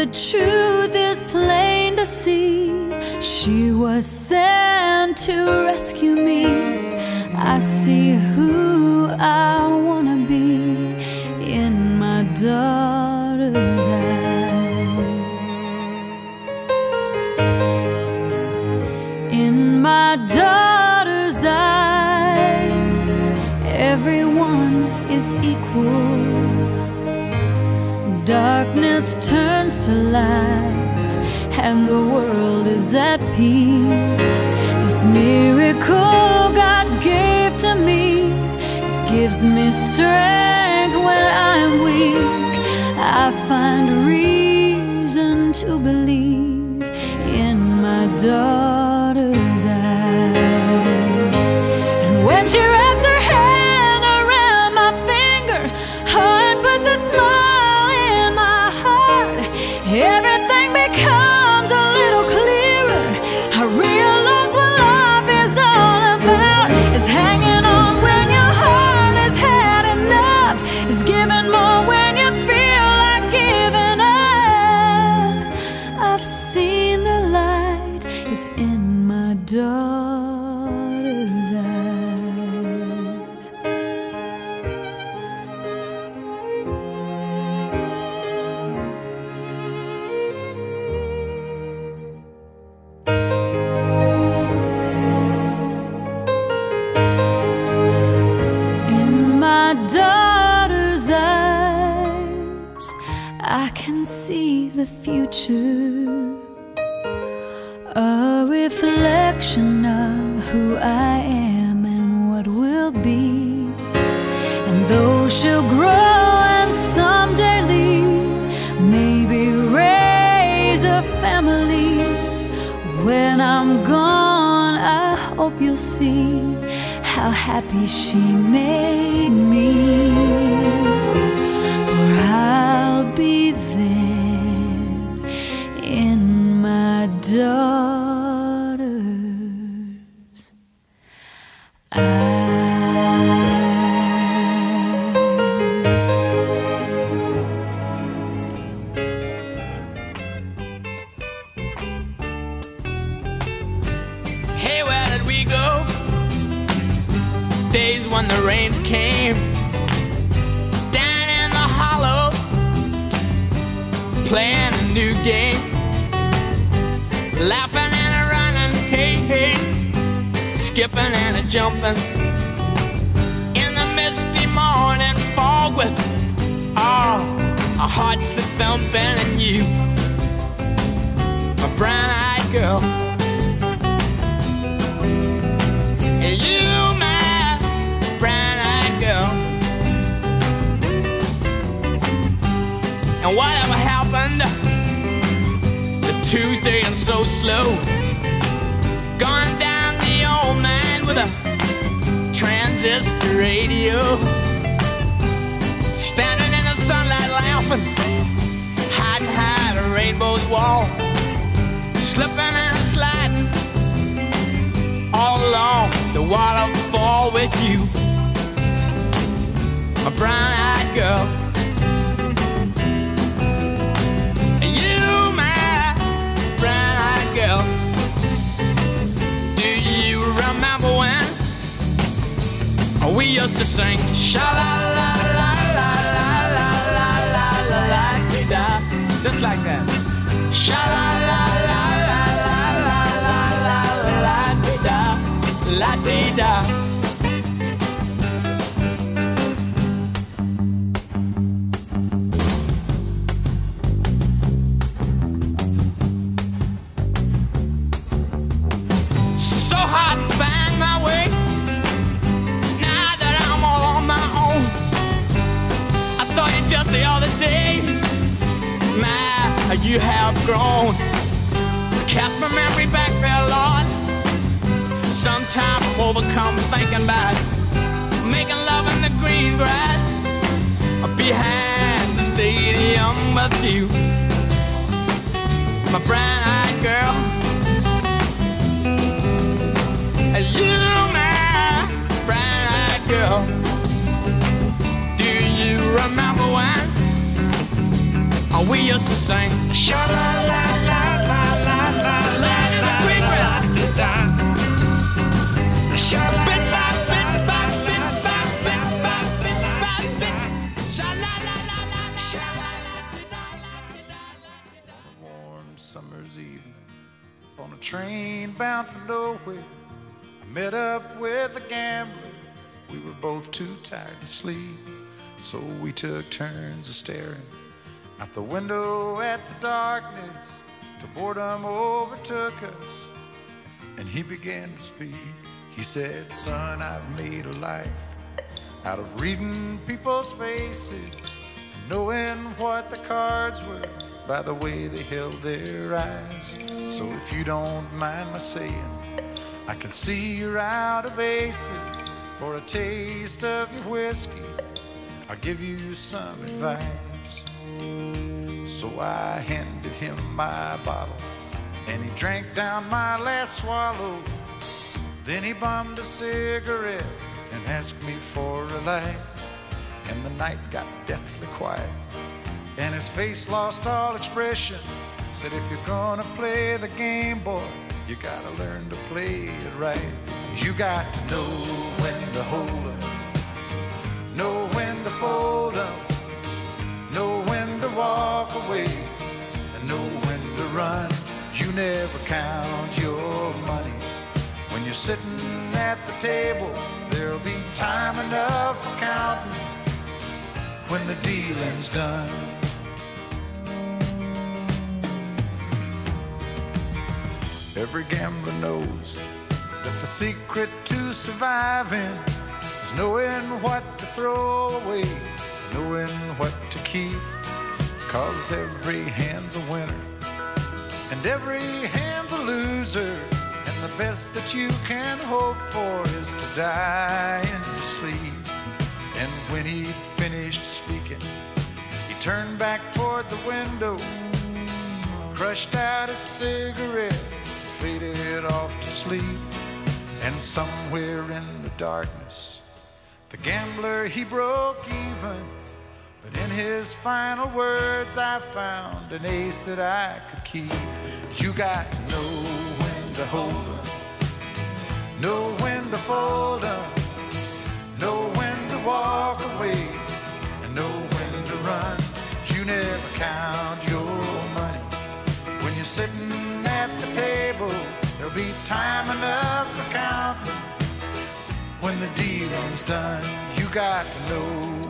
The truth is plain to see. She was sent to rescue me. I see who I wanna be in my daughter's eyes. In my daughter's eyes, everyone is equal. Darkness turns to light, and the world is at peace. This miracle God gave to me gives me strength when I'm weak. I find reason to believe in my daughter's she'll grow and someday leave, maybe raise a family. When I'm gone, I hope you'll see how happy she made me. For I'll be there in my daughter's fog with all our hearts a thumping and you, a brown-eyed girl. And you, my brown-eyed girl. And whatever happened the Tuesday and so slow? Gone down the old man with a transistor radio. Rainbow's wall. Slipping and sliding all along the waterfall with you, a brown-eyed girl. You, my brown-eyed girl. Do you remember when we used to sing sha la la la la la la la la la la just like that. La-di-da you have grown. Cast my memory back there, Lord. Sometimes I'm overcome thinking about making love in the green grass behind the stadium with you, my brown-eyed girl. We used to sing. Sha la la la la la la la la la la Sha la la la la la la Sha la la la la la On a warm summer's evening, on a train bound for nowhere, I met up with a gambler. We were both too tired to sleep, so we took turns of staring out the window at the darkness. Till boredom overtook us, and he began to speak. He said, Son, I've made a life out of reading people's faces and knowing what the cards were by the way they held their eyes. So if you don't mind my saying, I can see you're out of aces. For a taste of your whiskey, I'll give you some advice. So I handed him my bottle, and he drank down my last swallow. Then he bummed a cigarette and asked me for a light. And the night got deathly quiet, and his face lost all expression. Said, if you're gonna play the game, boy, you gotta learn to play it right. You got to know when to hold up, know when to fold up, away, and know when to run. You never count your money when you're sitting at the table. There'll be time enough for counting when the dealing's done. Every gambler knows that the secret to surviving is knowing what to throw away, knowing what to keep. Cause every hand's a winner and every hand's a loser. And the best that you can hope for is to die in your sleep. And when he'd finished speaking, he turned back toward the window, crushed out a cigarette, faded off to sleep. And somewhere in the darkness, the gambler he broke even. But in his final words, I found an ace that I could keep. You got to know when to hold up, know when to fold up, know when to walk away, and know when to run. You never count your money when you're sitting at the table. There'll be time enough for counting when the dealing's done. You got to know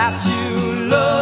Perhaps you love.